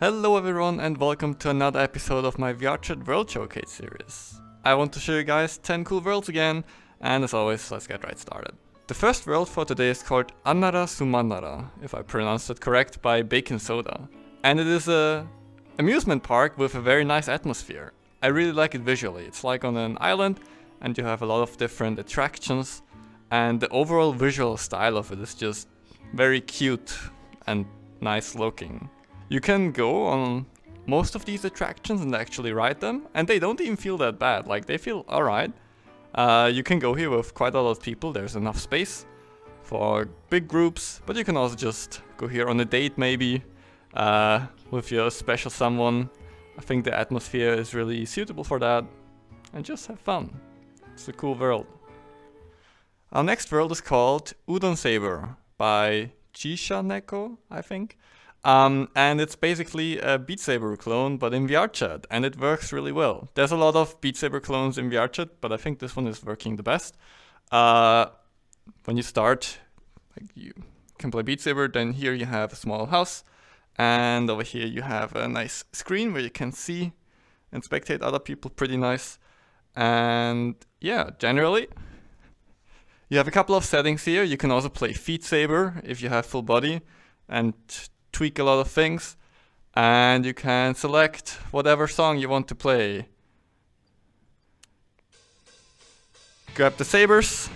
Hello everyone and welcome to another episode of my VRChat World Showcase series. I want to show you guys 10 cool worlds again, and as always, let's get right started. The first world for today is called Annarasumanara, if I pronounced it correct, by bakinsoda. And it is a amusement park with a very nice atmosphere. I really like it visually. It's like on an island and you have a lot of different attractions and the overall visual style of it is just very cute and nice looking. You can go on most of these attractions and actually ride them, and they don't even feel that bad, like they feel alright. Uh, you can go here with quite a lot of people, there's enough space for big groups, but you can also just go here on a date maybe, uh, with your special someone. I think the atmosphere is really suitable for that, and just have fun. It's a cool world. Our next world is called Udon Saber by Chisha Neko, I think. Um, and it's basically a Beat Saber clone, but in VRChat, and it works really well. There's a lot of Beat Saber clones in VRChat, but I think this one is working the best. Uh, when you start, like you can play Beat Saber, then here you have a small house, and over here you have a nice screen where you can see and spectate other people pretty nice. And yeah, generally, you have a couple of settings here. You can also play Feet Saber if you have full body, and tweak a lot of things and you can select whatever song you want to play. Grab the sabers.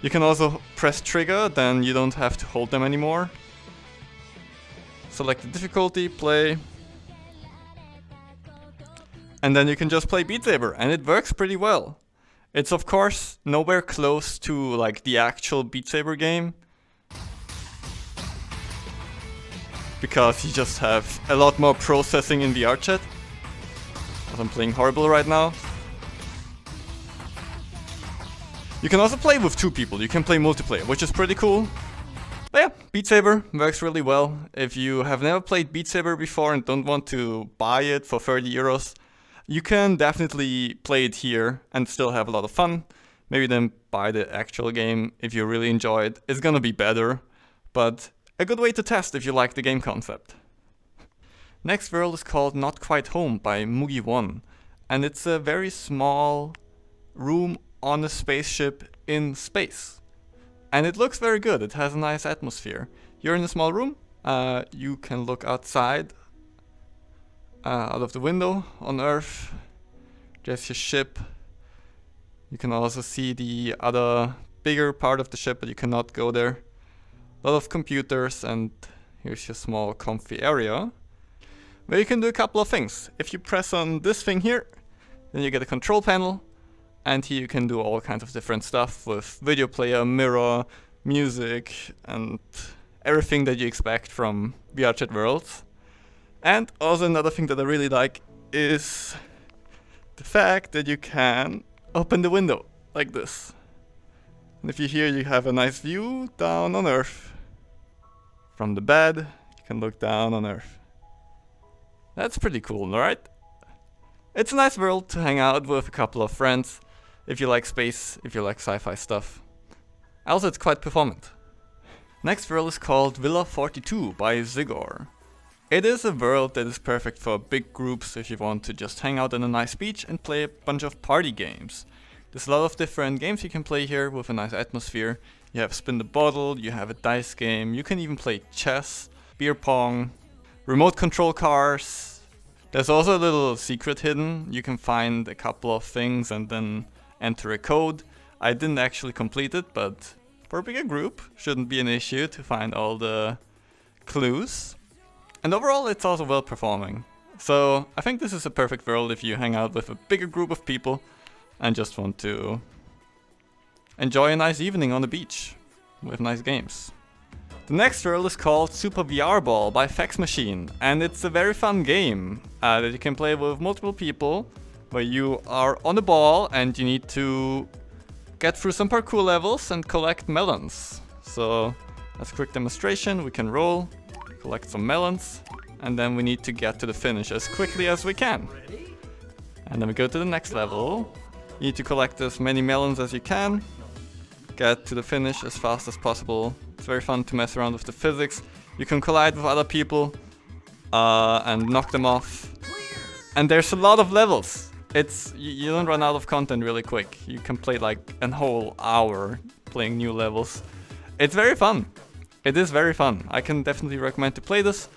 You can also press trigger, then you don't have to hold them anymore. Select the difficulty, play. And then you can just play Beat Saber, and it works pretty well. It's of course nowhere close to like the actual Beat Saber game, because you just have a lot more processing in VRChat. I'm playing horrible right now. You can also play with two people, you can play multiplayer, which is pretty cool. But yeah, Beat Saber works really well. If you have never played Beat Saber before and don't want to buy it for 30 euros, you can definitely play it here and still have a lot of fun. Maybe then buy the actual game if you really enjoy it. It's gonna be better, but a good way to test if you like the game concept. Next world is called Not Quite Home by Mugi1 and it's a very small room on a spaceship in space. And it looks very good, it has a nice atmosphere. You're in a small room, uh, you can look outside, uh, out of the window on Earth. There's your ship. You can also see the other bigger part of the ship, but you cannot go there lot of computers and here's your small comfy area where you can do a couple of things. If you press on this thing here, then you get a control panel and here you can do all kinds of different stuff with video player, mirror, music and everything that you expect from VRChat worlds. And also another thing that I really like is the fact that you can open the window like this. And if you're here you have a nice view down on Earth. From the bed, you can look down on Earth. That's pretty cool, right? It's a nice world to hang out with a couple of friends, if you like space, if you like sci-fi stuff. Also, it's quite performant. Next world is called Villa 42 by Ziggor. It is a world that is perfect for big groups if you want to just hang out on a nice beach and play a bunch of party games. There's a lot of different games you can play here with a nice atmosphere, you have spin the bottle, you have a dice game, you can even play chess, beer pong, remote control cars. There's also a little secret hidden. You can find a couple of things and then enter a code. I didn't actually complete it, but for a bigger group, shouldn't be an issue to find all the clues. And overall, it's also well performing. So I think this is a perfect world if you hang out with a bigger group of people and just want to enjoy a nice evening on the beach with nice games. The next world is called Super VR Ball by Faxmashine and it's a very fun game uh, that you can play with multiple people where you are on the ball and you need to get through some parkour levels and collect melons. So as a quick demonstration we can roll, collect some melons and then we need to get to the finish as quickly as we can. And then we go to the next level. You need to collect as many melons as you can get to the finish as fast as possible. It's very fun to mess around with the physics. You can collide with other people uh, and knock them off. And there's a lot of levels. It's you, you don't run out of content really quick. You can play like a whole hour playing new levels. It's very fun. It is very fun. I can definitely recommend to play this.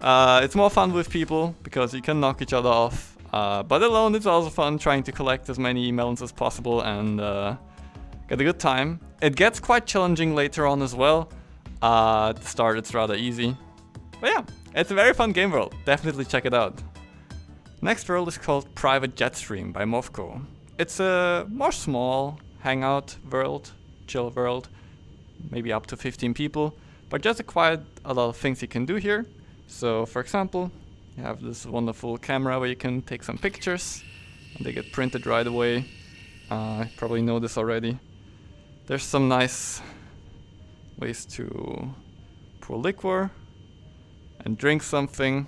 Uh, it's more fun with people because you can knock each other off. Uh, but alone it's also fun trying to collect as many melons as possible and uh, get a good time. It gets quite challenging later on as well. Uh, at the start it's rather easy. But yeah, it's a very fun game world. Definitely check it out. Next world is called Private Jetstream by Moffco. It's a more small hangout world, chill world, maybe up to 15 people, but just a quite a lot of things you can do here. So for example, you have this wonderful camera where you can take some pictures and they get printed right away. Uh, I probably know this already. There's some nice ways to pour liquor and drink something.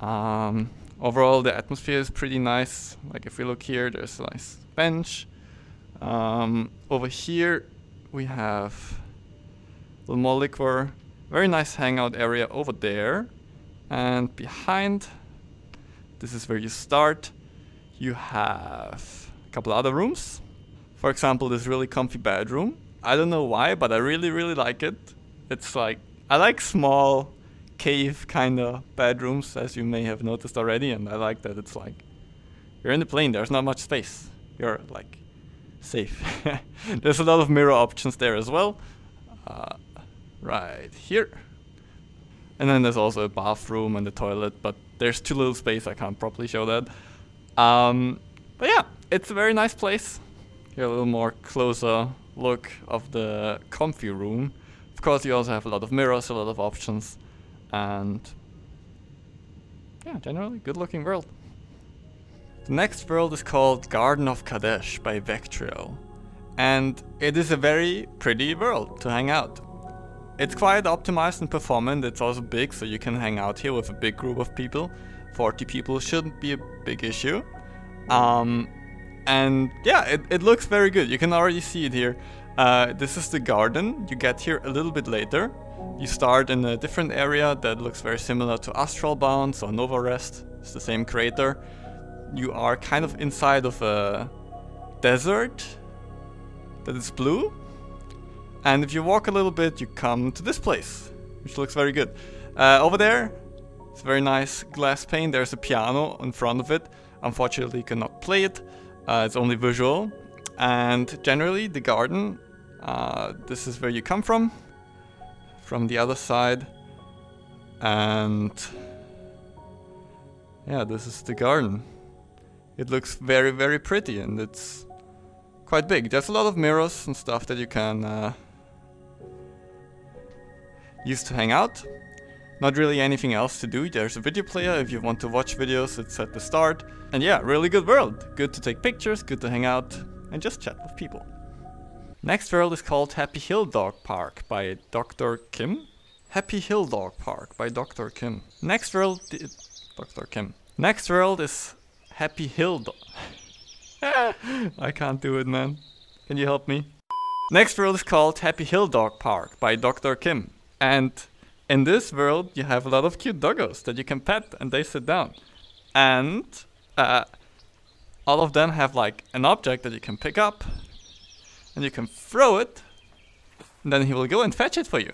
Um, overall, the atmosphere is pretty nice. Like if we look here, there's a nice bench. Um, over here, we have a little more liquor. Very nice hangout area over there. And behind, this is where you start. You have a couple other rooms. For example, this really comfy bedroom. I don't know why, but I really, really like it. It's like, I like small cave kind of bedrooms, as you may have noticed already, and I like that it's like, you're in the plane, there's not much space. You're like, safe. there's a lot of mirror options there as well. Uh, right here. And then there's also a bathroom and a toilet, but there's too little space, I can't properly show that. Um, but yeah, it's a very nice place. Here a little more closer look of the comfy room. Of course you also have a lot of mirrors, a lot of options, and yeah, generally good looking world. The next world is called Garden of Kadesh by Vectriel, and it is a very pretty world to hang out. It's quite optimized and performant, it's also big, so you can hang out here with a big group of people. 40 people shouldn't be a big issue. Um, and yeah, it, it looks very good. You can already see it here. Uh, this is the garden. You get here a little bit later. You start in a different area that looks very similar to Astral Bound, so Nova Rest. It's the same crater. You are kind of inside of a desert that is blue. And if you walk a little bit, you come to this place, which looks very good. Uh, over there, it's very nice glass pane. There's a piano in front of it. Unfortunately, you cannot play it. Uh, it's only visual. And generally, the garden, uh, this is where you come from. From the other side. And yeah, this is the garden. It looks very, very pretty and it's quite big. There's a lot of mirrors and stuff that you can uh, used to hang out. Not really anything else to do. There's a video player if you want to watch videos, it's at the start. And yeah, really good world. Good to take pictures, good to hang out, and just chat with people. Next world is called Happy Hill Dog Park by Dr. Kim. Happy Hill Dog Park by Dr. Kim. Next world, Dr. Kim. Next world is Happy Hill Dog. I can't do it, man. Can you help me? Next world is called Happy Hill Dog Park by Dr. Kim. And in this world, you have a lot of cute doggos that you can pet and they sit down. And uh, all of them have like an object that you can pick up and you can throw it and then he will go and fetch it for you.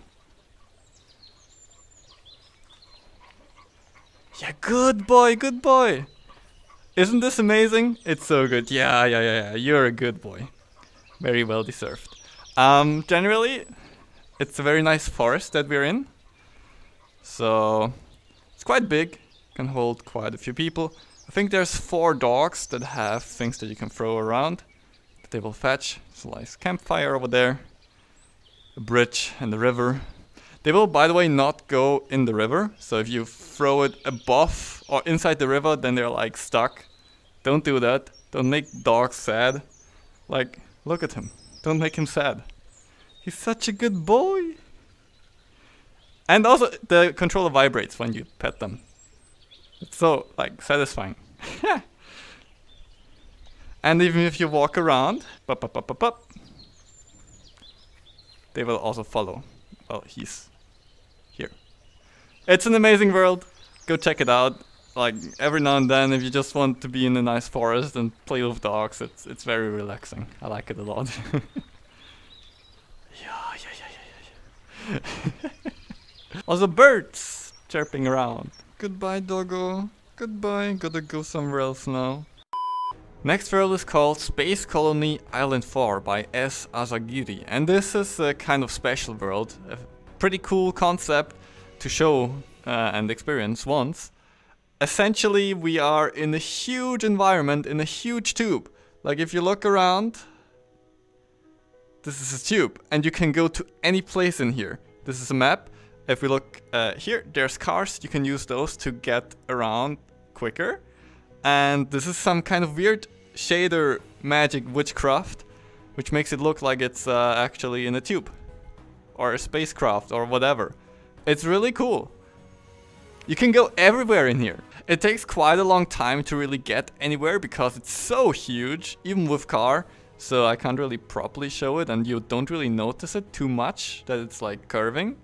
Yeah, good boy, good boy. Isn't this amazing? It's so good. Yeah, yeah, yeah, yeah. You're a good boy. Very well deserved. Um, generally, it's a very nice forest that we're in. So it's quite big, can hold quite a few people. I think there's four dogs that have things that you can throw around that they will fetch. There's a nice campfire over there, a bridge and the river. They will, by the way, not go in the river. So if you throw it above or inside the river, then they're like stuck. Don't do that. Don't make dogs sad. Like, look at him. Don't make him sad. He's such a good boy. And also, the controller vibrates when you pet them. It's so, like, satisfying. and even if you walk around, they will also follow. Well, he's here. It's an amazing world. Go check it out. Like every now and then, if you just want to be in a nice forest and play with dogs, it's it's very relaxing. I like it a lot. yeah, yeah, yeah, yeah, yeah. also, birds chirping around. Goodbye, doggo. Goodbye. Gotta go somewhere else now. Next world is called Space Colony Island 4 by S. Asagiri and this is a kind of special world, a pretty cool concept to show uh, and experience once. Essentially we are in a huge environment in a huge tube. Like if you look around, this is a tube and you can go to any place in here. This is a map. If we look uh, here, there's cars, you can use those to get around quicker. And this is some kind of weird shader magic witchcraft, which makes it look like it's uh, actually in a tube. Or a spacecraft or whatever. It's really cool. You can go everywhere in here. It takes quite a long time to really get anywhere because it's so huge, even with car. So I can't really properly show it and you don't really notice it too much that it's like curving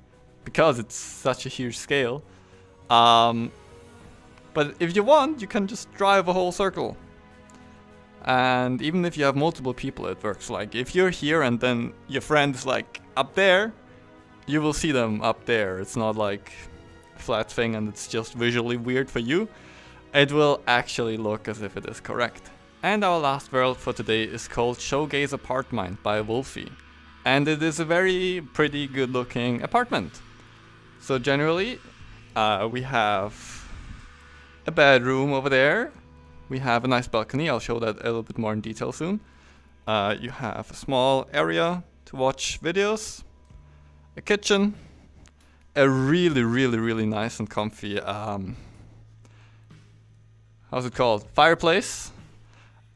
because it's such a huge scale. Um, but if you want, you can just drive a whole circle. And even if you have multiple people, it works. Like if you're here and then your friend is like up there, you will see them up there. It's not like flat thing and it's just visually weird for you. It will actually look as if it is correct. And our last world for today is called Shoegaze Apartment by Wolfie. And it is a very pretty good looking apartment. So generally, uh, we have a bedroom over there. We have a nice balcony. I'll show that a little bit more in detail soon. Uh, you have a small area to watch videos, a kitchen, a really, really, really nice and comfy, um, how's it called? Fireplace.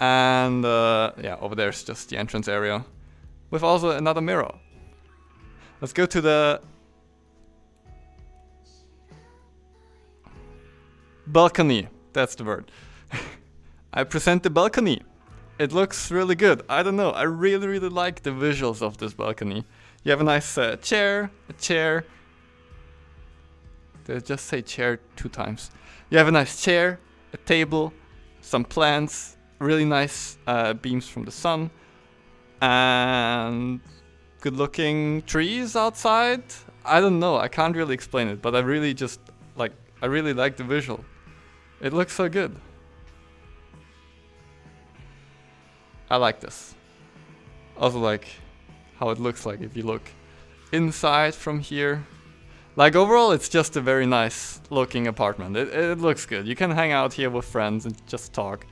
And uh, yeah, over there's just the entrance area with also another mirror. Let's go to the balcony. That's the word. I present the balcony. It looks really good. I don't know. I really, really like the visuals of this balcony. You have a nice uh, chair, a chair. Did I just say chair two times? You have a nice chair, a table, some plants, really nice uh, beams from the sun, and good looking trees outside. I don't know. I can't really explain it, but I really just like, I really like the visual. It looks so good. I like this. Also like how it looks like if you look inside from here. Like overall it's just a very nice looking apartment. It, it looks good. You can hang out here with friends and just talk.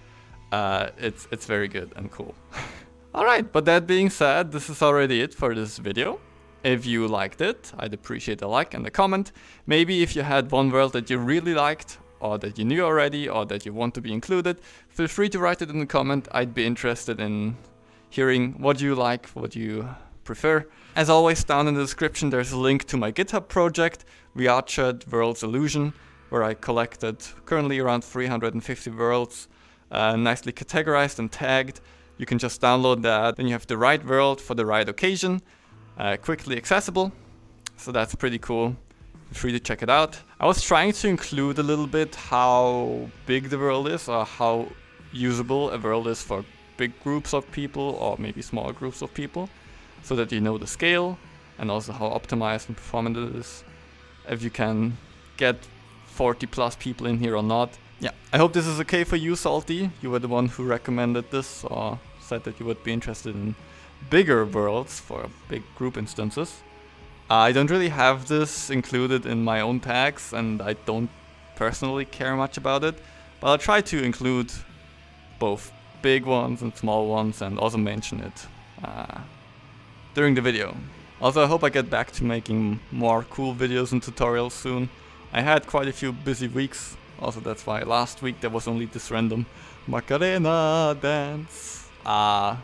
Uh, it's, it's very good and cool. Alright, but that being said, this is already it for this video. If you liked it, I'd appreciate a like and a comment. Maybe if you had one world that you really liked or that you knew already or that you want to be included, feel free to write it in the comment. I'd be interested in hearing what you like, what you prefer. As always, down in the description there's a link to my GitHub project, VRChat Worlds Allusion, where I collected currently around 350 worlds, uh, nicely categorized and tagged. You can just download that, then you have the right world for the right occasion, uh, quickly accessible, so that's pretty cool free to check it out. I was trying to include a little bit how big the world is or how usable a world is for big groups of people or maybe small groups of people so that you know the scale and also how optimized and performant it is. If you can get 40 plus people in here or not. Yeah, I hope this is okay for you, Salty. You were the one who recommended this or said that you would be interested in bigger worlds for big group instances. I don't really have this included in my own tags and I don't personally care much about it, but I'll try to include both big ones and small ones and also mention it uh, during the video. Also I hope I get back to making more cool videos and tutorials soon. I had quite a few busy weeks, also that's why last week there was only this random Macarena dance, uh,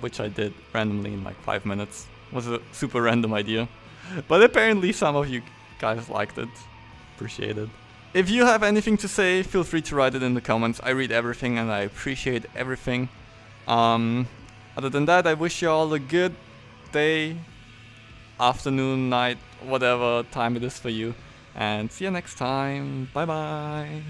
which I did randomly in like 5 minutes. It was a super random idea but apparently some of you guys liked it. Appreciate it. If you have anything to say, feel free to write it in the comments. I read everything and I appreciate everything. Um, other than that, I wish you all a good day, afternoon, night, whatever time it is for you. And see you next time. Bye bye.